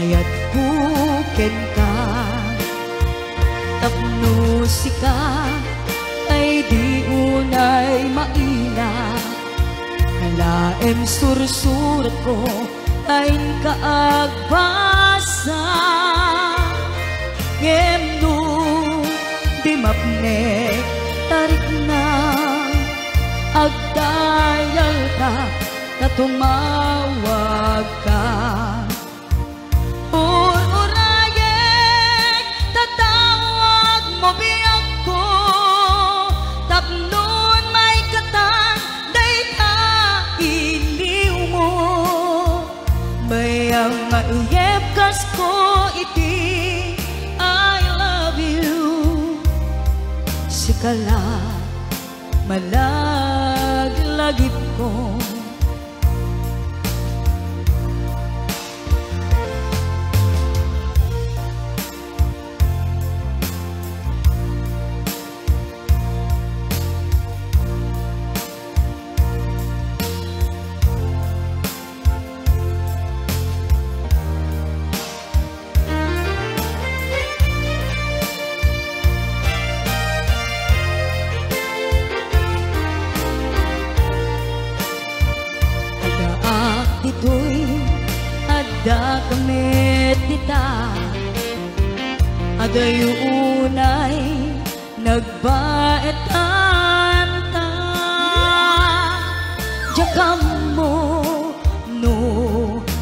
Kaya't buken ka Tapno si ka Ay di unay maila Kalaem sursurat ko Ay kaagbasa. Ngem no Di mapne Tarik na. Agdayal ka Na tumawag ka. kala malapit Adayunay nagbaetan ta Jakam mo no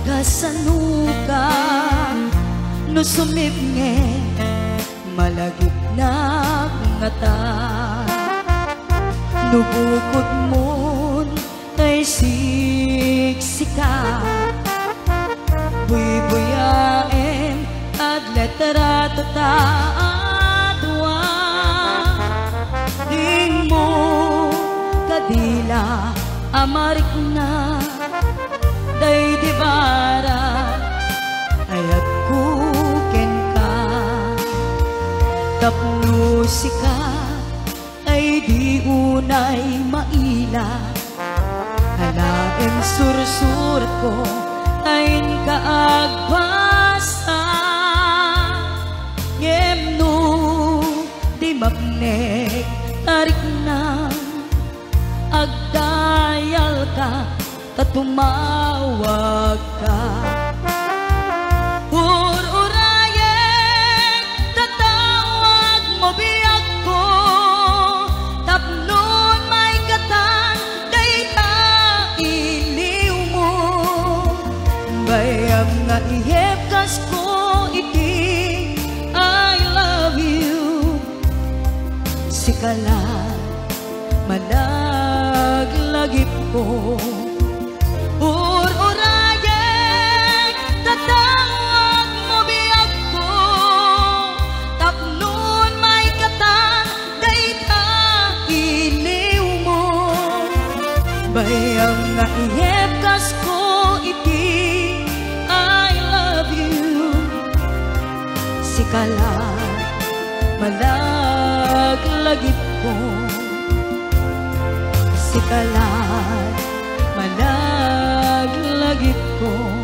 kasanuka No sumipnge malagip na ngata Nubukod mo tataatwa Ding mo kadila amarik na Day di bara ayat kuken ka Tapnusika ay di unay maila. Halain sursurat ko ay kaagbasa mapnek tarik na. Agdayal ka tatumawag ka. Tatawag mo biyak ko. Tapnon may katan dayta iliw mo. Bayam nga ihepkas ko Sikala malaglagip ko. Ururayen tatawag mo biyak ko. Tapnon may katan dayta iliw mo. Bayang nga ihepkas ko iti I love you. Sikala malaglagip ko. Sikala malaglagip ko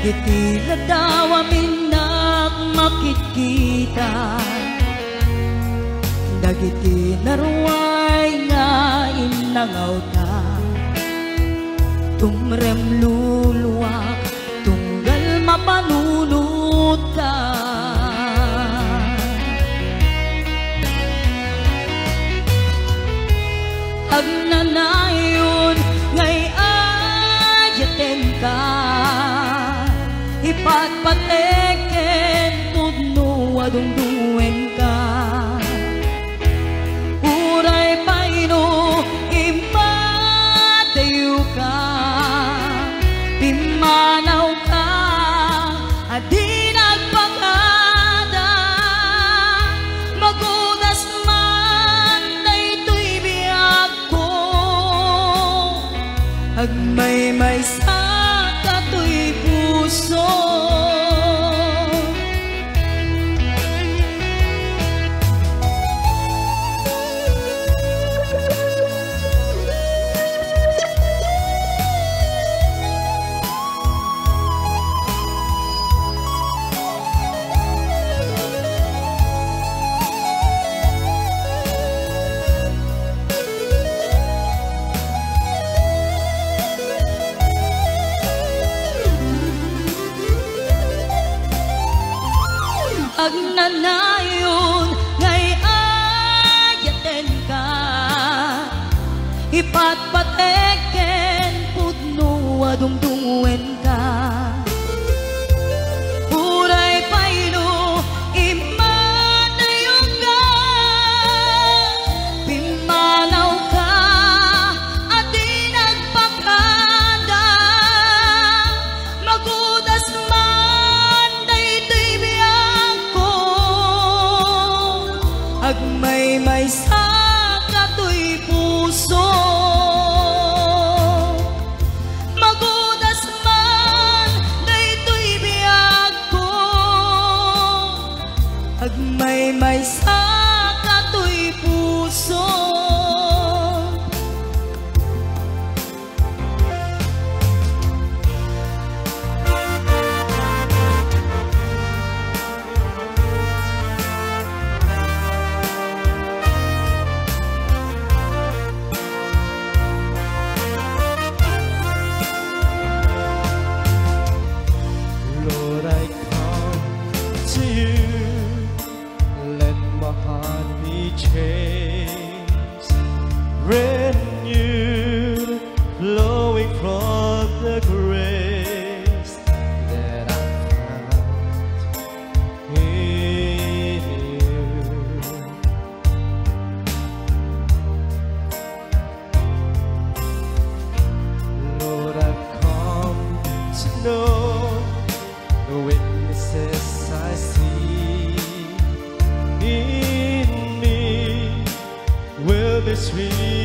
Dagiti ladawa minak makikita. Dagiti naruay nga inangaw ta. Tumrem luluwak tunggal mapanunot ka. Agnanayon Agmay may Sweet.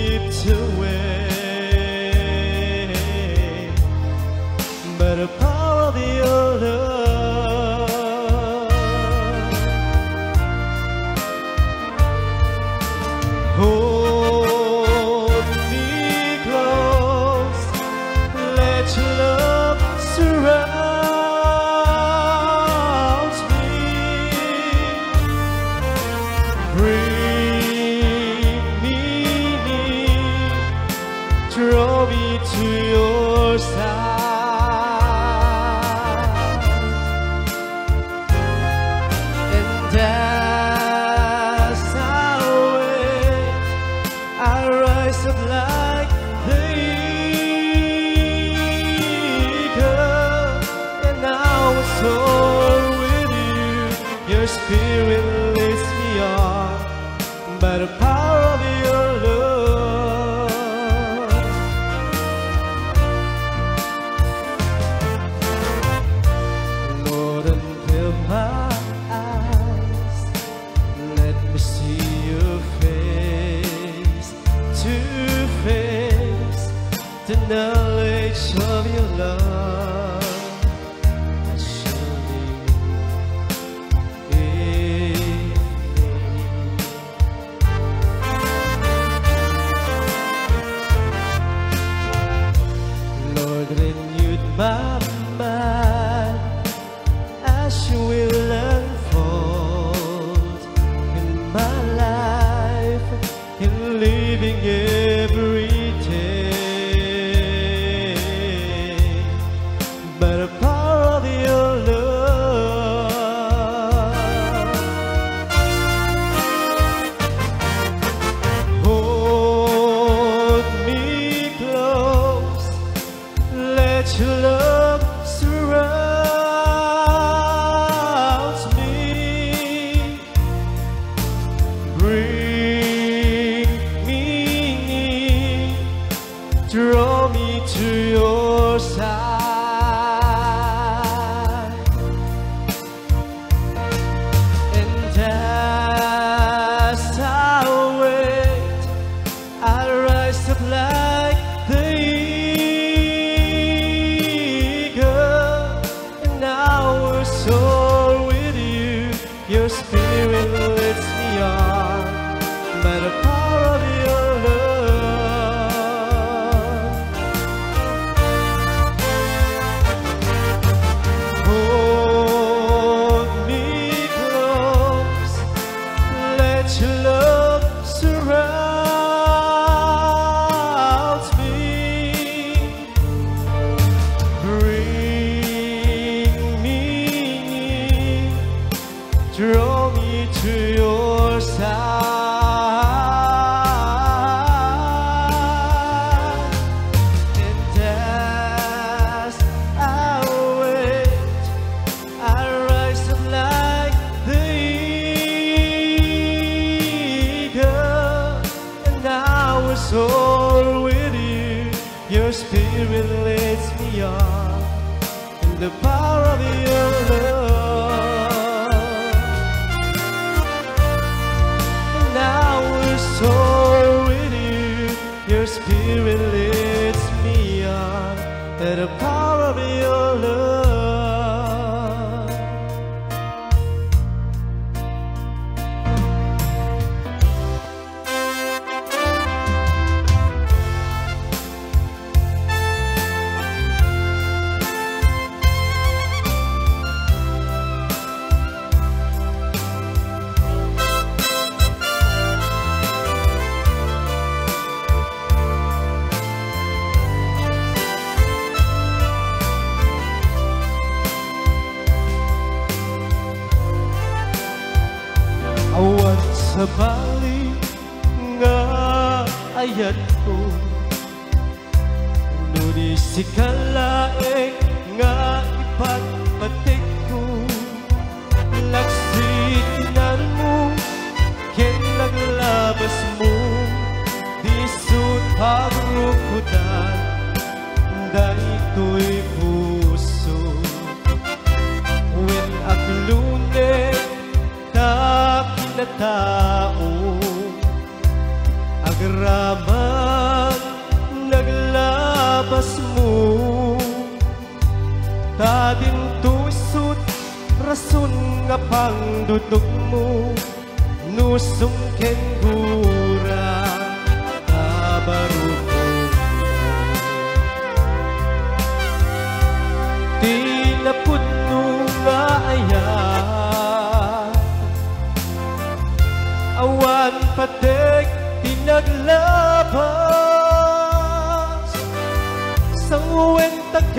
Spirit leads me on, and the power of your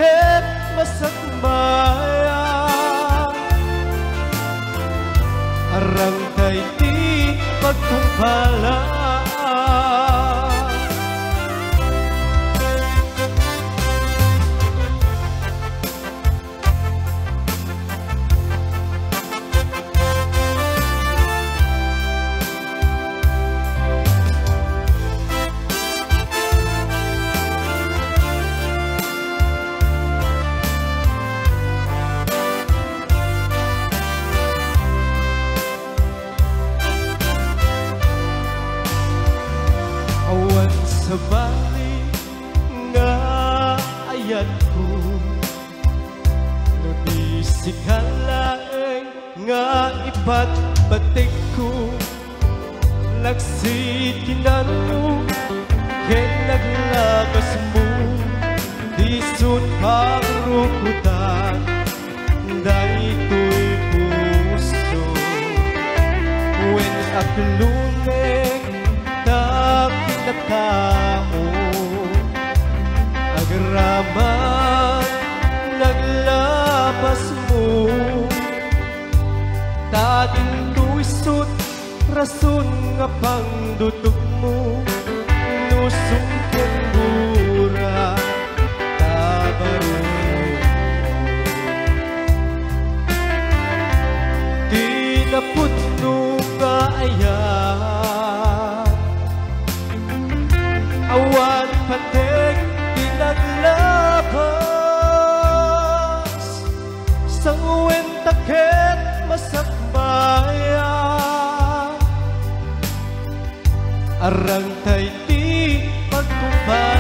Bakit masakmayan Arang kay di pagkumpalaan Arang tayo di pagkumpay.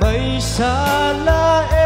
May salaeng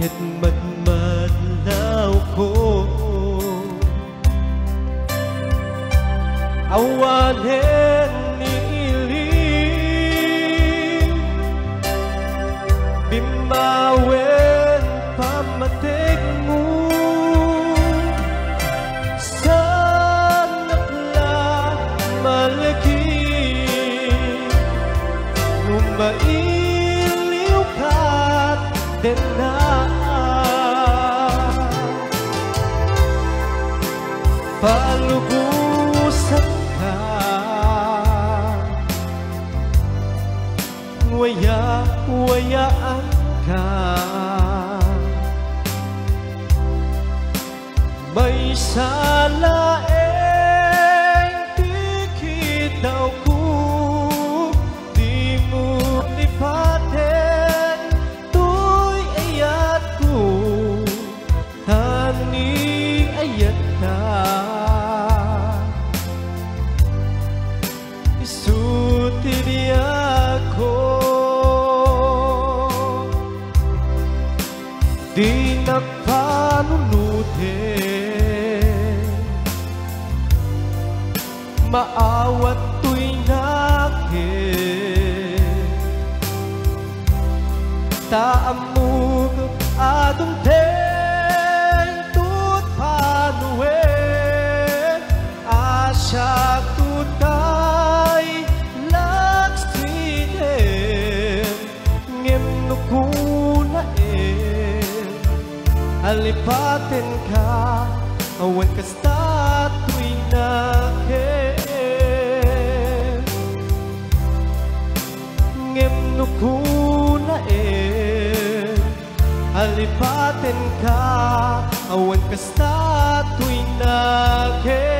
hết my Kalipatan ka Awan ka tuwing nakit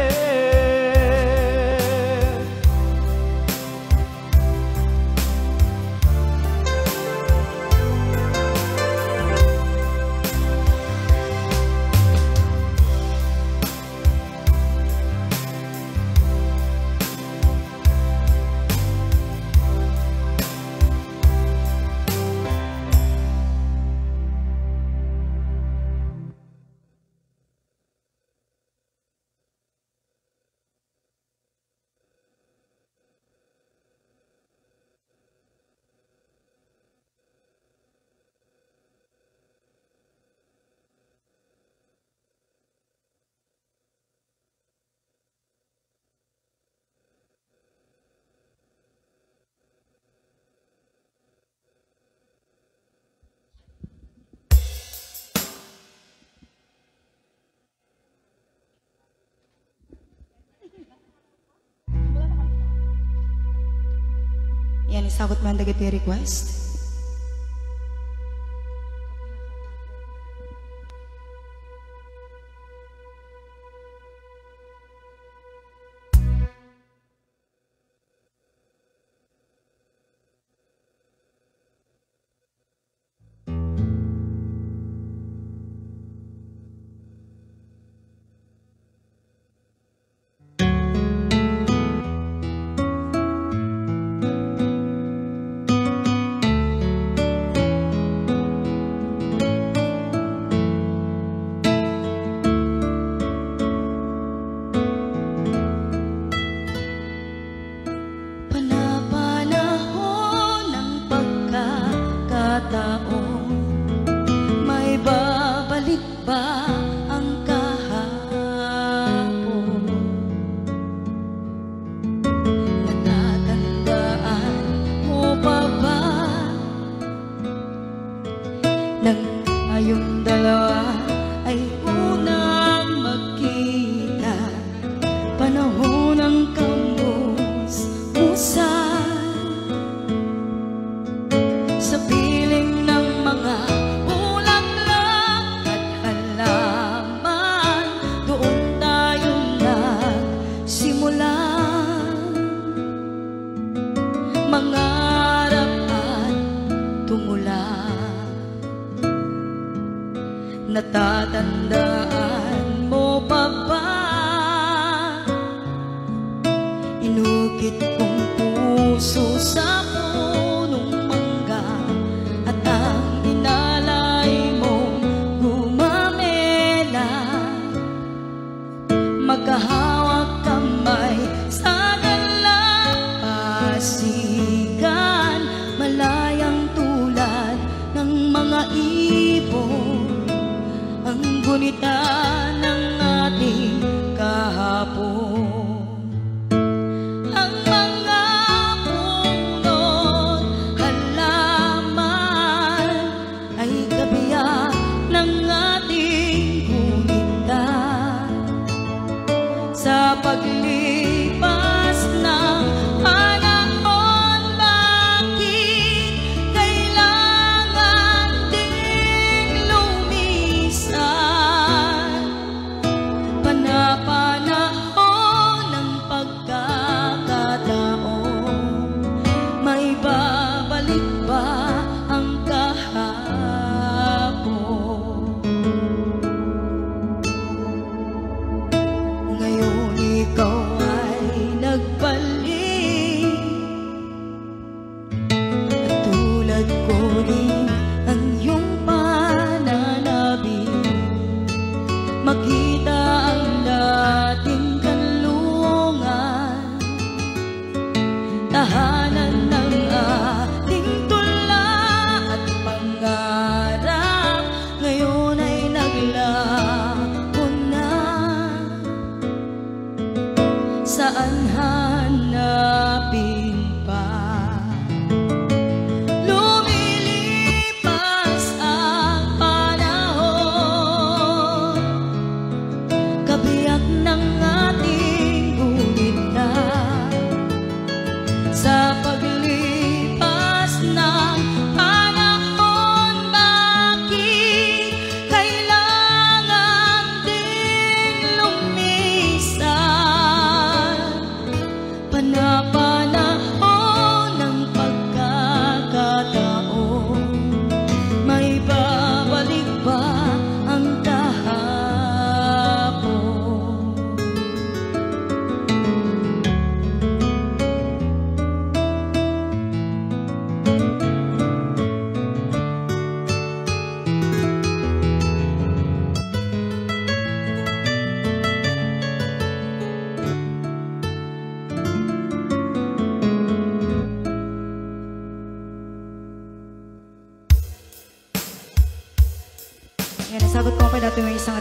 any sagot man dagiti request?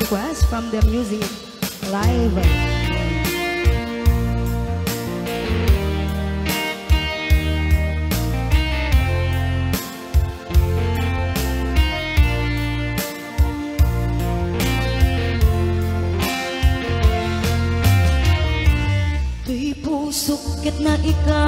Request from the music live. Ket na ikala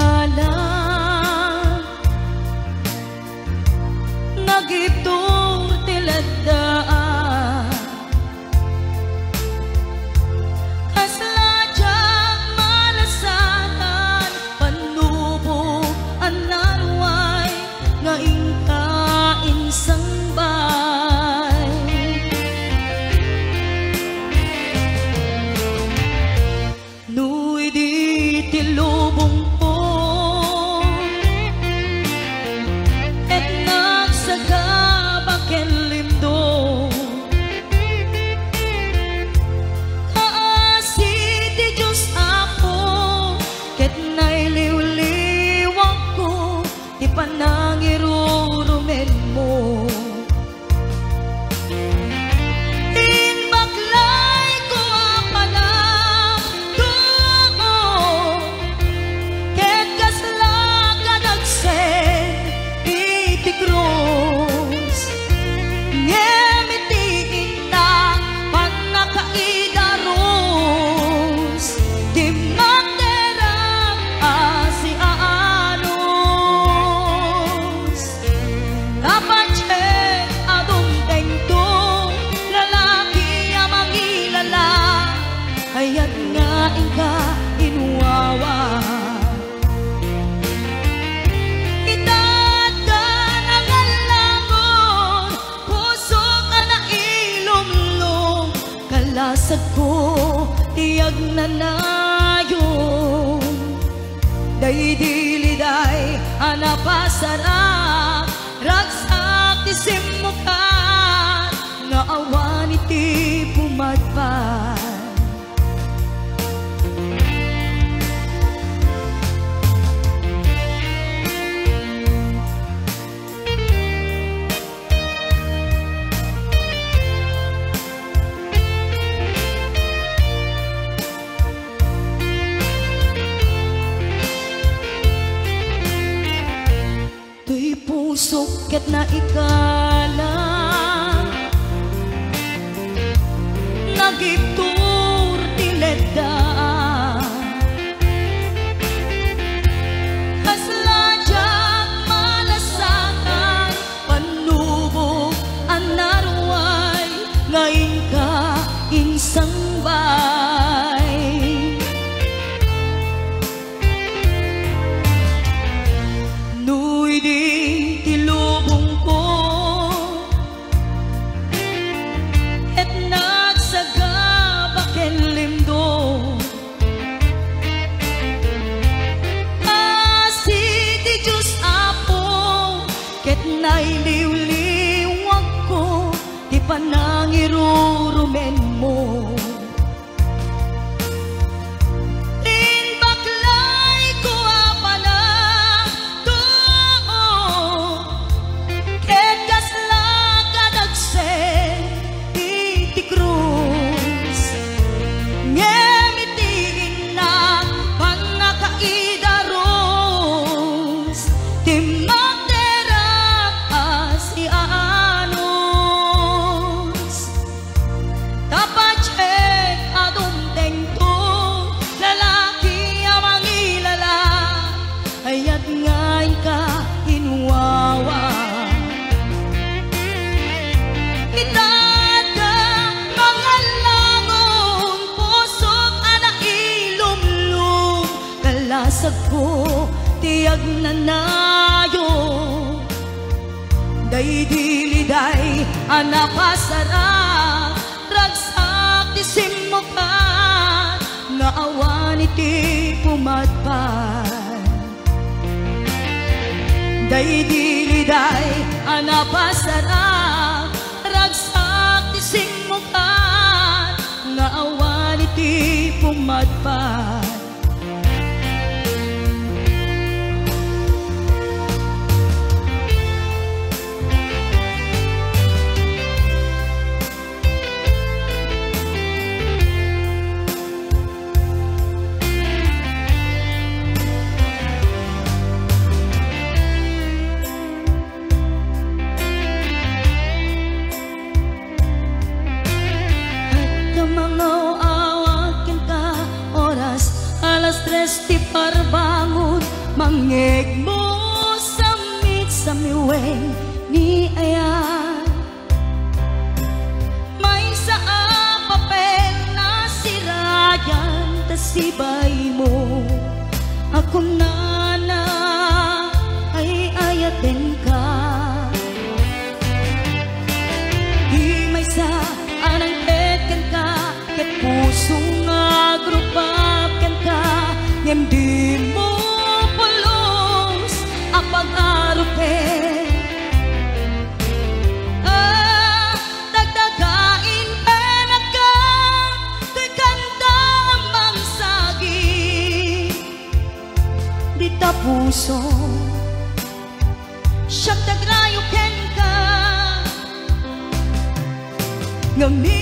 ang irurumem mo. Pagdinig mo sa mitsameweng ni Ayan. May sa papel na sirayan Tasibay mo. Ako na puso siya tagrayo ken ngamit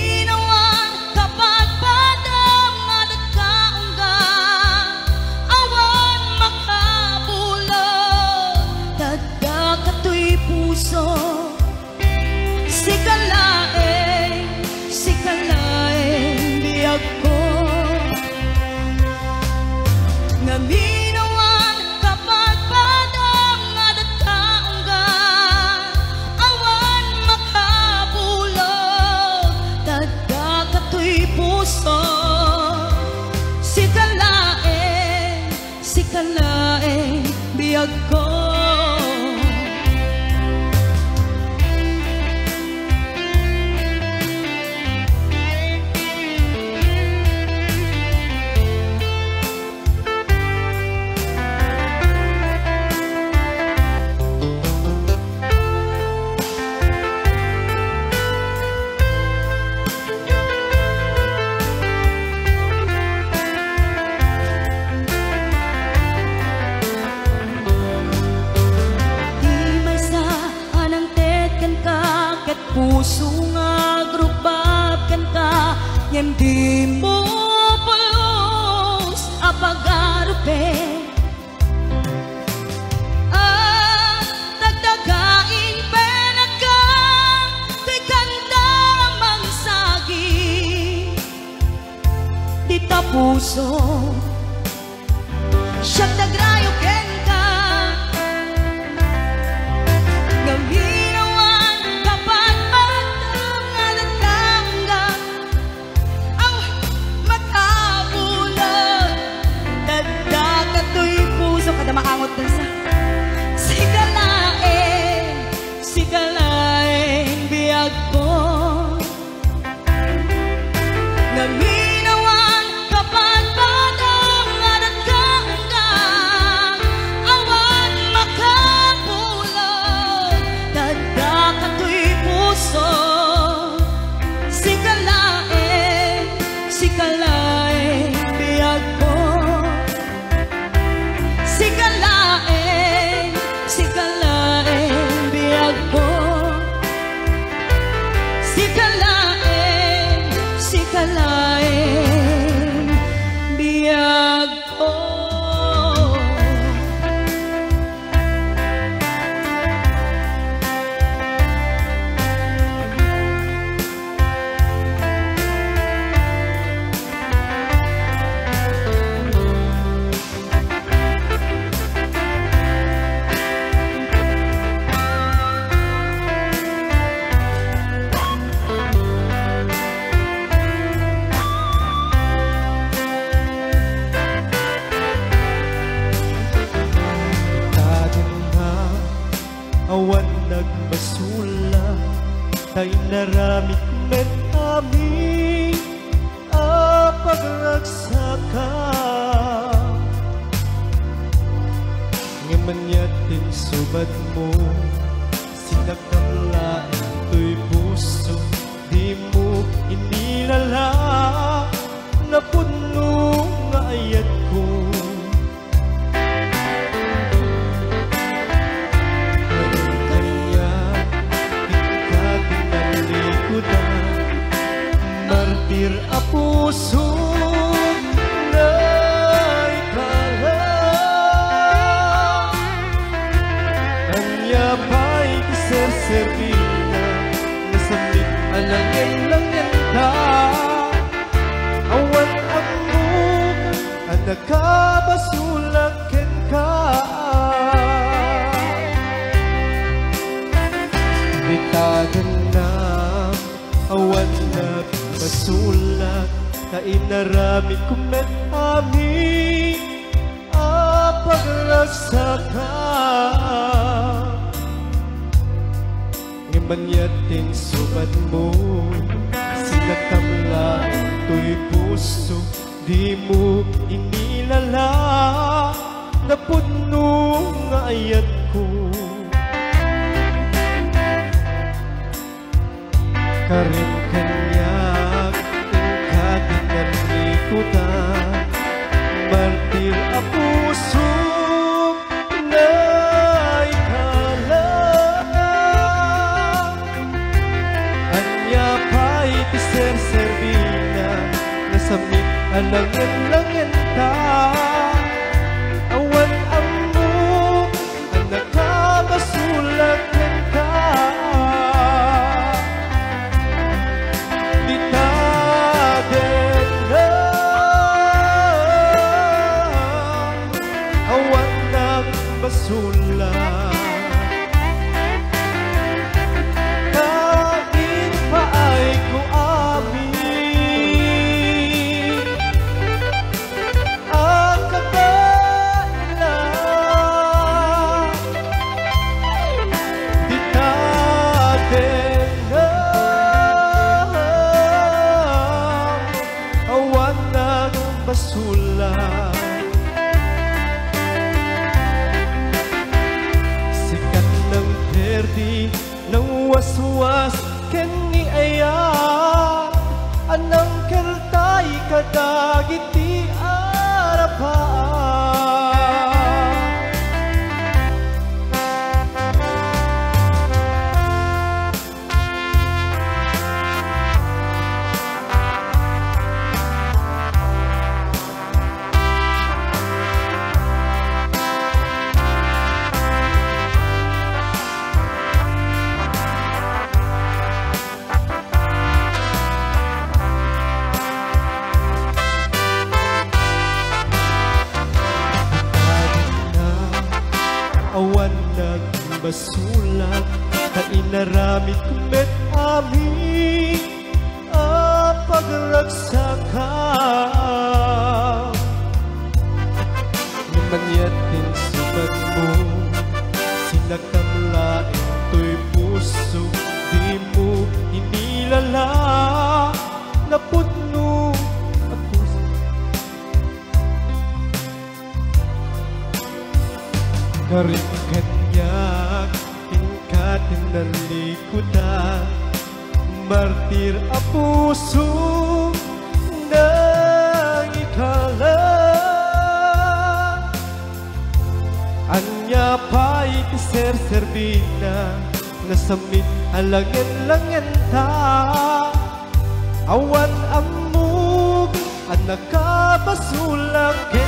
地 alak na inaramid met aming pagragsakan. Naman yatin sumat mo, sinagtamlain to'y puso, di mo hinilala, naputno at puso. Karin natin ng likutan Martir ang puso ng ikala Anya pa'y iserserbina Nasamit alangan-langan ta. Awan amug at nakabasulang kaya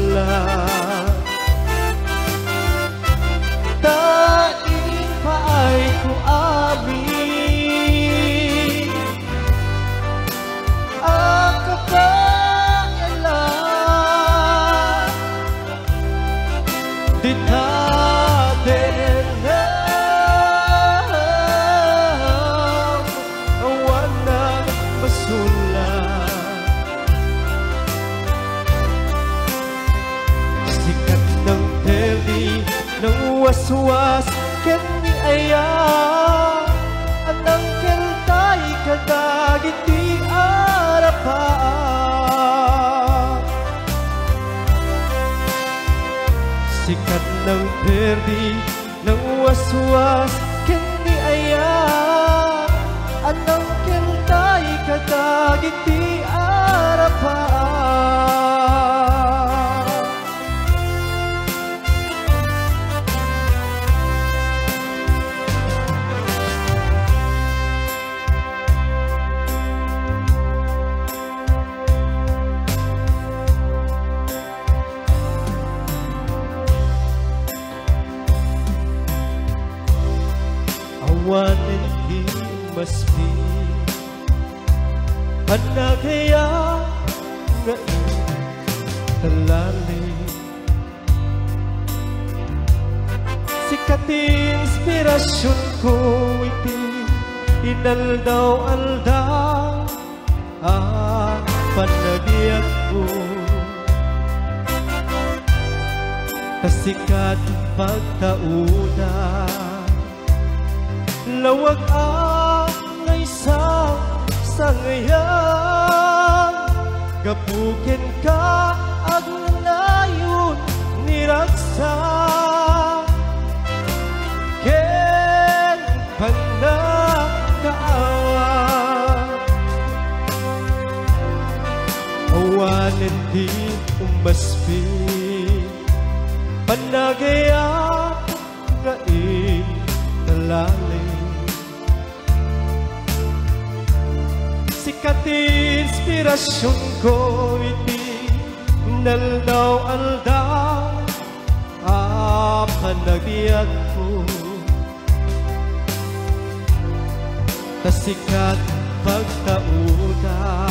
perdi ng waswas Kani aya Anang keltay kadagit di Nga talali Sikat inspirasyon ko iti Inaldaw aldaw Ah, panagiyat ko. Kasikat pagtauna Lawag isang sangayan Gapukin ka ang layon ni Raksa Ken panakaawa Awanan di umaspi. Panagaya Sikat inspirasyon ko iti Naldaw aldaw Ah, panagbiag ko. Tasikat pagtauna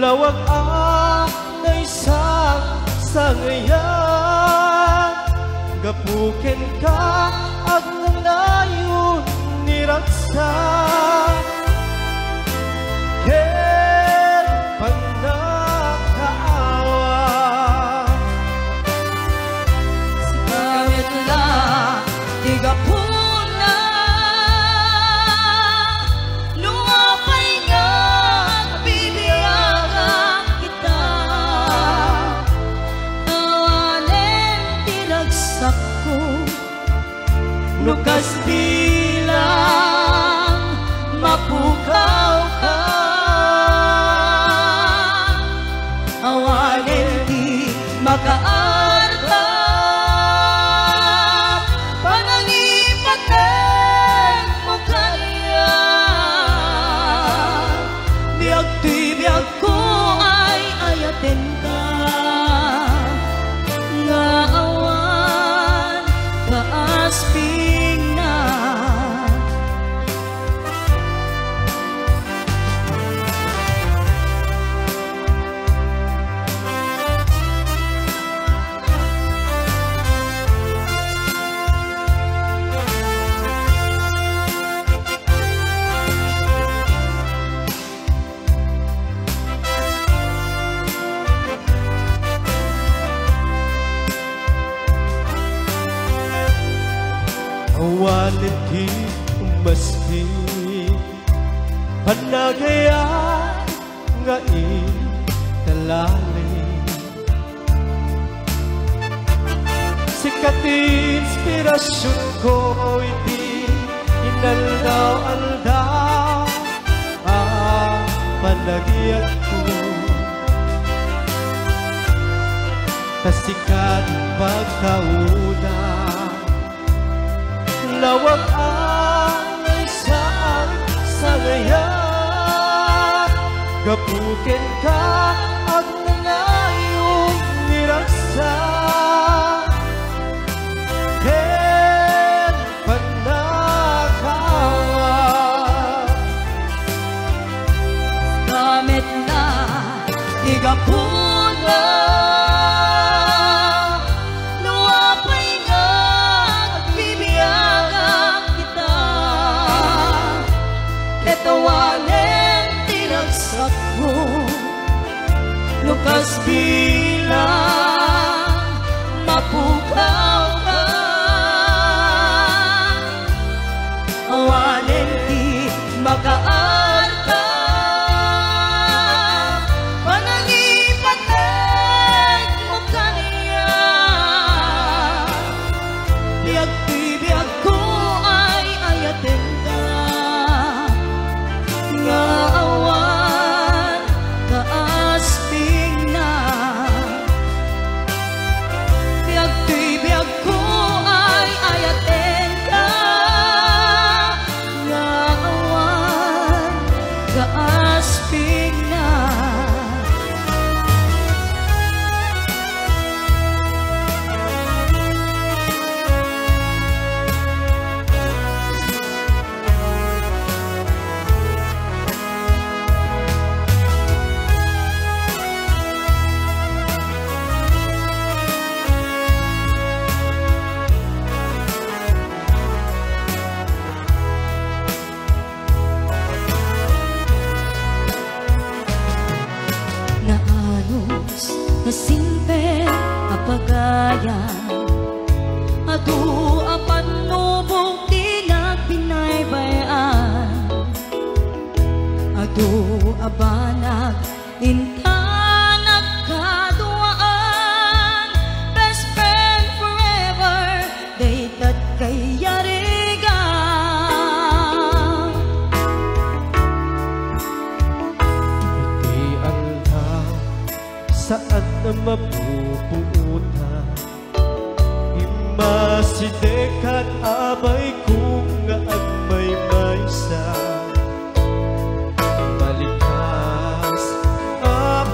Lawag ang na isang sangayan. Gapukin ka ang layon ni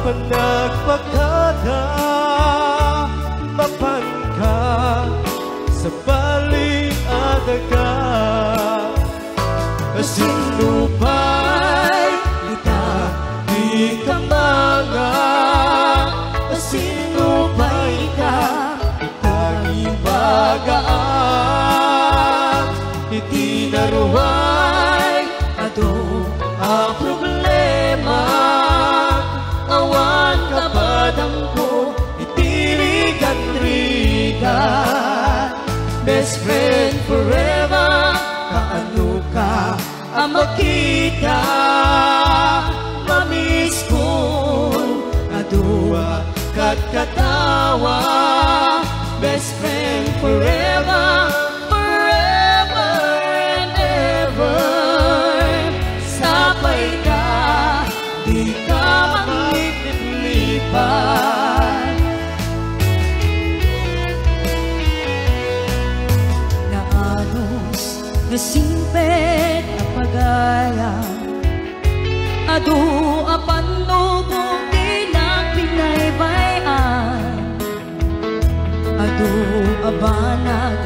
menakbakata Papankah sebalik adakah? Sinupan God, best friend forever, kaano ka ang makita, mamiss ko, kadua, kat katawa, best friend forever, forever and ever, sapay ka, di ka maglipat-lipat. abana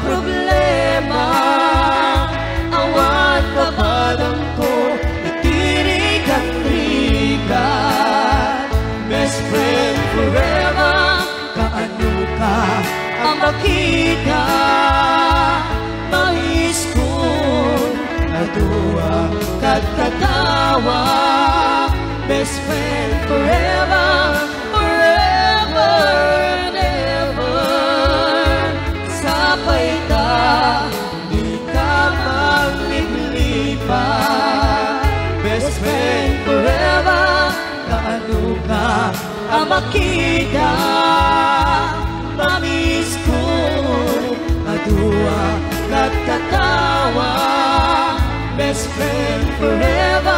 problema. Awat kabalang ko? Itirik at rikat Best friend forever. Kaano ka ang makita? Mais ko Naduwa katatawa. Best makita Mamis ko Adua Katatawa Best friend forever